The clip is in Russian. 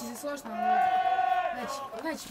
здесь сложно, но... Значит, значит...